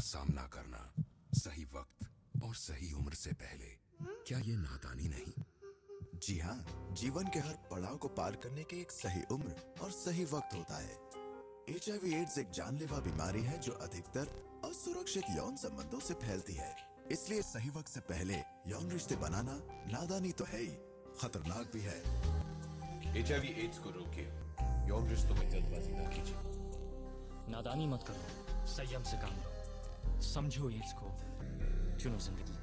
सामना करना। सही वक्त और सही उम्र से पहले। क्या ये नादानी नहीं? जी हाँ जीवन के हर पड़ाव को पार करने की एक सही उम्र और सही वक्त होता है। एचआईवी एड्स एक जानलेवा बीमारी है जो अधिकतर असुरक्षित यौन संबंधों से फैलती है। इसलिए सही वक्त से पहले यौन रिश्ते बनाना नादानी तो है ही खतरनाक भी है। एचआईवी एड्स को रोकिए। यौन रिश्तों में जल्दबाजी न कीजिए। नादानी मत करो। संयम से काम लो समझो एड्स को चुनो ज़िंदगी